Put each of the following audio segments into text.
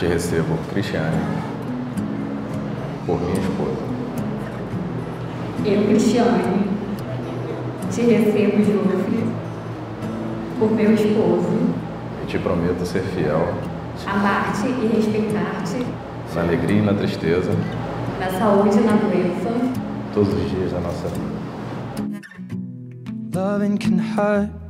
te recebo, Cristiane, por minha esposa. Eu, Cristiane, te recebo, Jofre, por meu esposo, E te prometo ser fiel amar-te e respeitar-te, na alegria e na tristeza, na saúde e na doença, todos os dias da nossa vida. Loving can hurt.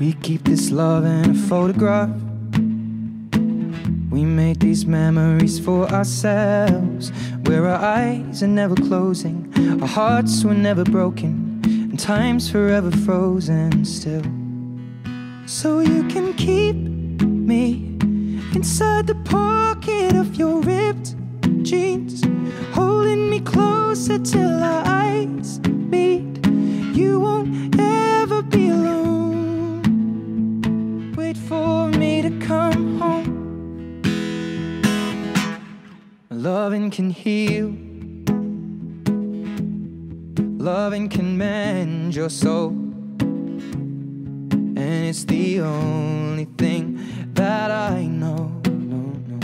We keep this love in a photograph. We made these memories for ourselves, where our eyes are never closing, our hearts were never broken, and time's forever frozen still. So you can keep me inside the pocket of your ripped jeans, holding me closer till our eyes Loving can heal. Loving can mend your soul. And it's the only thing that I know. No, no.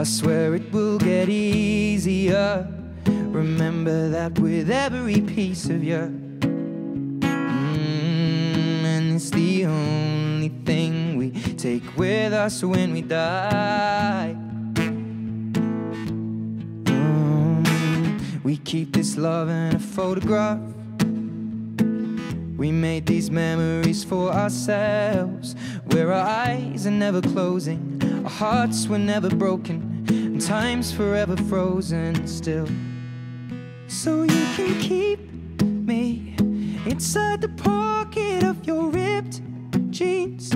I swear it will get easier. Remember that with every piece of you. Us when we die. Mm, we keep this love in a photograph. We made these memories for ourselves, where our eyes are never closing, our hearts were never broken, and time's forever frozen still. So you can keep me inside the pocket of your ripped jeans,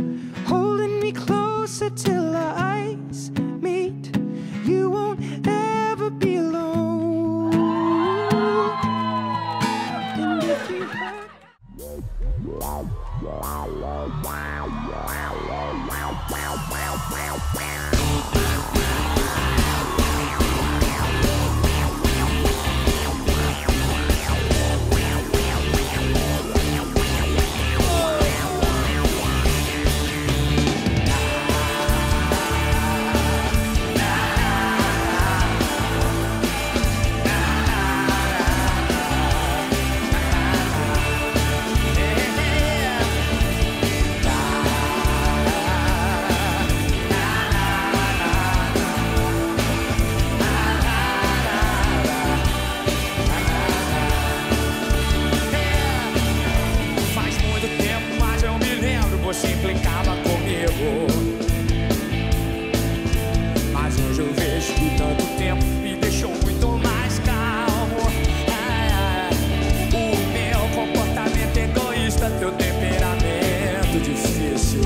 temperamento difícil.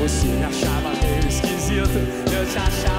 Você me achava meio esquisito, eu te achava